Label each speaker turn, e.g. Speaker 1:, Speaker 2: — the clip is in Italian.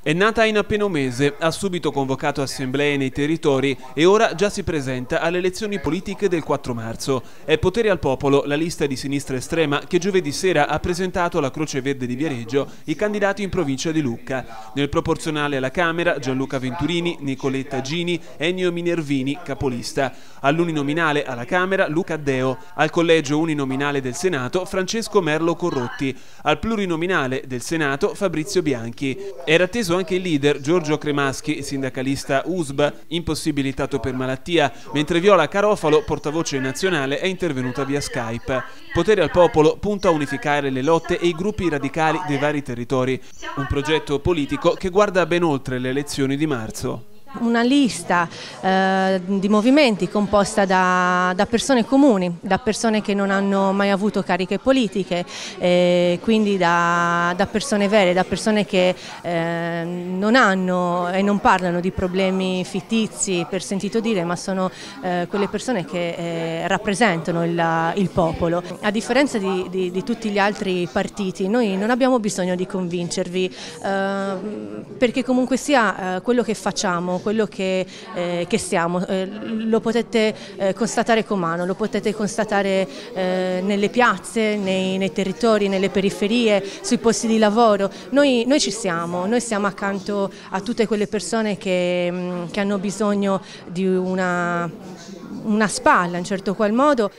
Speaker 1: È nata in appena un mese, ha subito convocato assemblee nei territori e ora già si presenta alle elezioni politiche del 4 marzo. È Potere al Popolo, la lista di sinistra estrema che giovedì sera ha presentato alla Croce Verde di Viareggio i candidati in provincia di Lucca. Nel proporzionale alla Camera Gianluca Venturini, Nicoletta Gini, Ennio Minervini, capolista. All'uninominale alla Camera Luca Deo. Al collegio uninominale del Senato Francesco Merlo Corrotti. Al plurinominale del Senato Fabrizio Bianchi. Era atteso anche il leader Giorgio Cremaschi, sindacalista USB, impossibilitato per malattia, mentre Viola Carofalo, portavoce nazionale, è intervenuta via Skype. Potere al popolo punta a unificare le lotte e i gruppi radicali dei vari territori. Un progetto politico che guarda ben oltre le elezioni di marzo
Speaker 2: una lista eh, di movimenti composta da, da, persone comuni, da persone che non hanno mai avuto cariche politiche, eh, quindi da, da, persone vere, da persone che eh, non hanno e non parlano di problemi fittizi per sentito dire, ma sono eh, quelle persone che eh, rappresentano il, il, popolo. A differenza di, di, di, tutti gli altri partiti, noi non abbiamo bisogno di convincervi, eh, perché comunque sia quello che facciamo, quello che, eh, che siamo. Eh, lo potete eh, constatare con mano, lo potete constatare eh, nelle piazze, nei, nei, territori, nelle periferie, sui posti di lavoro. Noi, noi, ci siamo, noi siamo accanto a tutte quelle persone che, mm, che hanno bisogno di una, una spalla in certo qual modo.